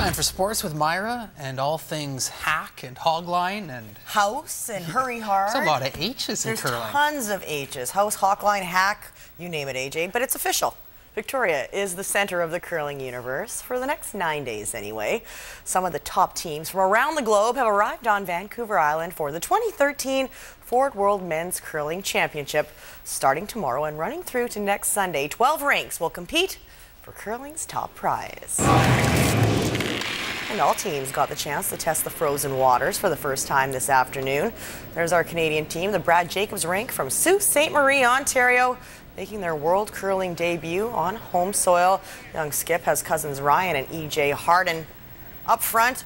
Time for sports with Mira and all things hack and hogline and house and hurry hard. There's a lot of H's in There's curling. tons of H's. House, hogline, hack, you name it, AJ. But it's official. Victoria is the center of the curling universe for the next nine days anyway. Some of the top teams from around the globe have arrived on Vancouver Island for the 2013 Ford World Men's Curling Championship starting tomorrow and running through to next Sunday. 12 rinks will compete for curling's top prize. And all teams got the chance to test the frozen waters for the first time this afternoon. There's our Canadian team, the Brad Jacobs rink from Sault Ste. Marie, Ontario, making their world curling debut on home soil. Young Skip has cousins Ryan and EJ Harnden up front.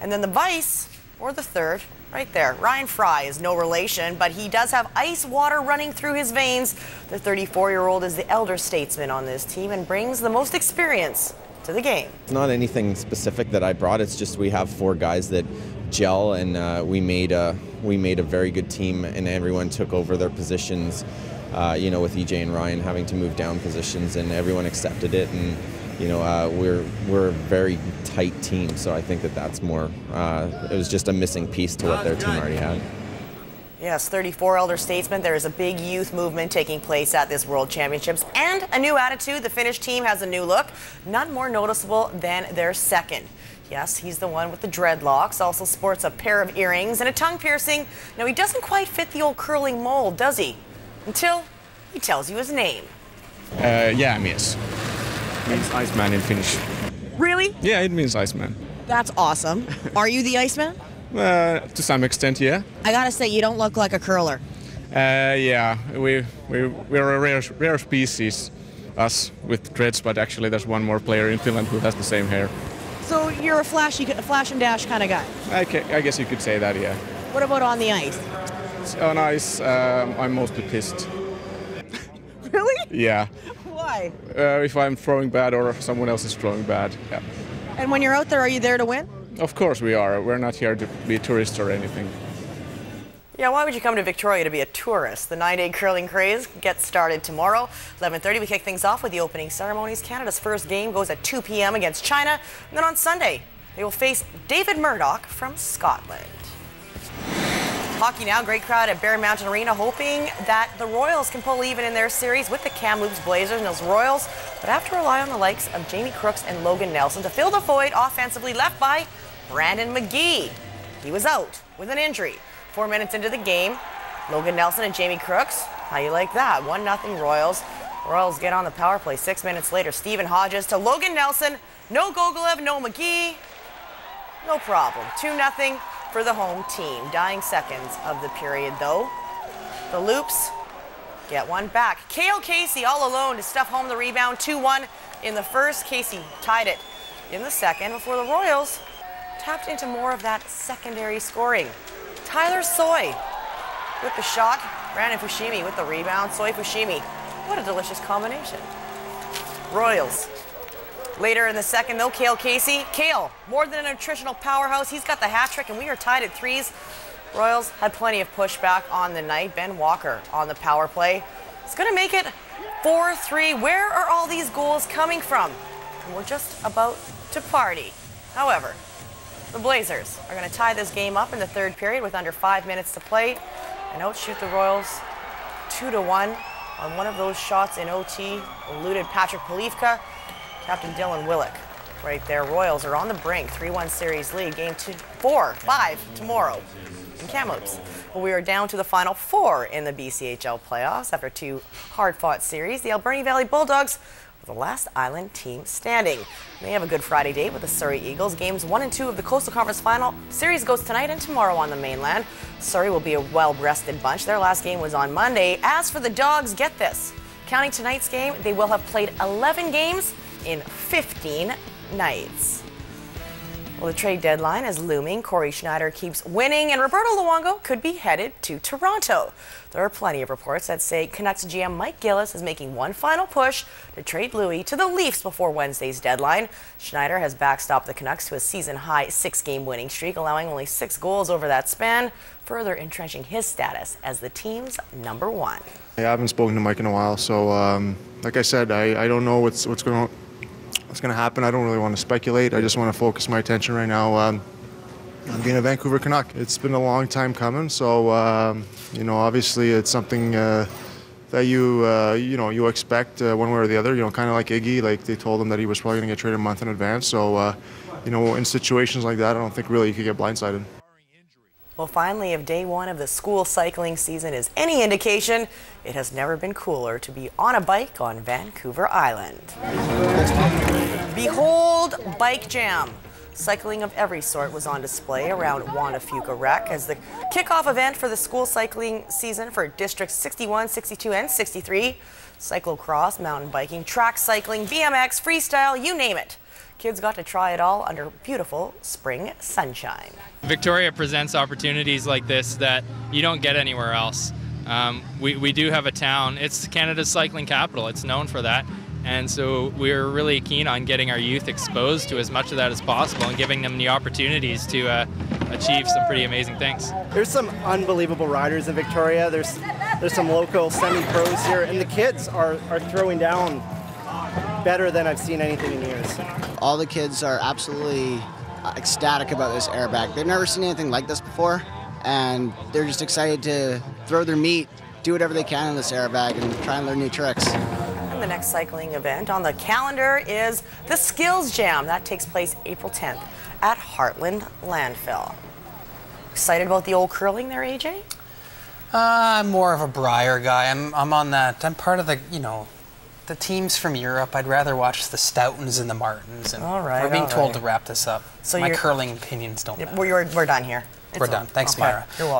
And then the vice, or the third, right there. Ryan Fry is no relation, but he does have ice water running through his veins. The 34 year old is the elder statesman on this team and brings the most experience to the game. It's not anything specific that I brought. It's just we have four guys that gel, and uh, we made a we made a very good team, and everyone took over their positions. Uh, you know, with EJ and Ryan having to move down positions, and everyone accepted it, and you know, uh, we're we're a very tight team. So I think that that's more. Uh, it was just a missing piece to what their team already had. Yes, 34 elder statesmen. There is a big youth movement taking place at this World Championships and a new attitude. The Finnish team has a new look, none more noticeable than their second. Yes, he's the one with the dreadlocks, also sports a pair of earrings and a tongue piercing. Now, he doesn't quite fit the old curling mold, does he? Until he tells you his name. Uh, jäämies. Means Iceman in Finnish. Really? Yeah, it means Iceman. That's awesome. Are you the Iceman? Uh, to some extent, yeah. I gotta say, you don't look like a curler. Uh, yeah, we, we, we're a rare, rare species, us with dreads, but actually there's one more player in Finland who has the same hair. So you're a flashy, a flash and dash kind of guy. I, I guess you could say that, yeah. What about on the ice? On ice, um, I'm mostly pissed. Really? Yeah. Why? Uh, if I'm throwing bad or if someone else is throwing bad, yeah. And when you're out there, are you there to win? Of course we are. We're not here to be tourists or anything. Yeah, why would you come to Victoria to be a tourist? The nine-day curling craze gets started tomorrow. 11.30, we kick things off with the opening ceremonies. Canada's first game goes at 2 p.m. against China. And then on Sunday, they will face David Murdoch from Scotland. Hockey now, great crowd at Bear Mountain Arena, hoping that the Royals can pull even in their series with the Kamloops Blazers and those Royals, but have to rely on the likes of Jamie Crooks and Logan Nelson to fill the void offensively left by Brandon McGee. He was out with an injury. Four minutes into the game, Logan Nelson and Jamie Crooks. How you like that? 1 0 Royals. Royals get on the power play six minutes later. Stephen Hodges to Logan Nelson. No Gogolev, no McGee. No problem. 2 0 for the home team. Dying seconds of the period, though. The Loops get one back. Kale Kessy all alone to stuff home the rebound. 2 1 in the first. Kessy tied it in the second before the Royals tapped into more of that secondary scoring. Tyler Soy with the shot. Brandon Fushimi with the rebound. Soy Fushimi. What a delicious combination. Royals. Later in the second, though, Kale Kessy. Kale, more than a nutritional powerhouse. He's got the hat trick, and we are tied at threes. Royals had plenty of pushback on the night. Ben Walker on the power play. It's going to make it 4 3. Where are all these goals coming from? We're just about to party. However, the Blazers are going to tie this game up in the third period with under five minutes to play and outshoot the Royals 2 to 1 on one of those shots in OT. Eluded Patrick Polivka, Captain Dylan Willick. Right there, Royals are on the brink. 3 1 series lead. Game two, four, five tomorrow in Kamloops. Well, we are down to the final four in the BCHL playoffs after two hard fought series. The Alberni Valley Bulldogs the last island team standing. They have a good Friday date with the Surrey Eagles. Games one and two of the Coastal Conference Final series goes tonight and tomorrow on the mainland. Surrey will be a well-rested bunch. Their last game was on Monday. As for the Dogs, get this. Counting tonight's game, they will have played 11 games in 15 nights. Well, the trade deadline is looming. Cory Schneider keeps winning, and Roberto Luongo could be headed to Toronto. There are plenty of reports that say Canucks GM Mike Gillis is making one final push to trade Louis to the Leafs before Wednesday's deadline. Schneider has backstopped the Canucks to a season-high six-game winning streak, allowing only six goals over that span, further entrenching his status as the team's number one. I haven't spoken to Mike in a while, so um, like I said, I, I don't know what's what's going on what's going to happen. I don't really want to speculate. I just want to focus my attention right now um, on being a Vancouver Canuck. It's been a long time coming, so um, you know, obviously, it's something. Uh, that you uh, you know you expect uh, one way or the other. You know, kind of like Iggy, like they told him that he was probably going to get traded a month in advance. So, uh, you know, in situations like that, I don't think really you could get blindsided. Well, finally, if day one of the school cycling season is any indication, it has never been cooler to be on a bike on Vancouver Island. Behold Bike Jam. Cycling of every sort was on display around Juan Fuca Rec as the kickoff event for the school cycling season for Districts 61, 62, and 63. Cyclocross, mountain biking, track cycling, BMX, freestyle, you name it. Kids got to try it all under beautiful spring sunshine. Victoria presents opportunities like this that you don't get anywhere else. Um, we, we do have a town, it's Canada's cycling capital, it's known for that. And so we're really keen on getting our youth exposed to as much of that as possible and giving them the opportunities to uh, achieve some pretty amazing things. There's some unbelievable riders in Victoria. There's there's some local semi-pros here, and the kids are, are throwing down better than I've seen anything in years. All the kids are absolutely ecstatic about this airbag. They've never seen anything like this before, and they're just excited to throw their meat, do whatever they can in this airbag, and try and learn new tricks. And the next cycling event on the calendar is the Skills Jam. That takes place April 10th at Hartland Landfill. Excited about the old curling there, AJ? Uh, I'm more of a Brier guy. I'm, I'm on that. I'm part of the, you know, the teams from Europe. I'd rather watch the Stoughtons and the Martins. And All right, We're being told right. to wrap this up. So My curling opinions don't matter. We're, we're, we're done here. We're It's done. Thanks, Okay, Mira. You're welcome.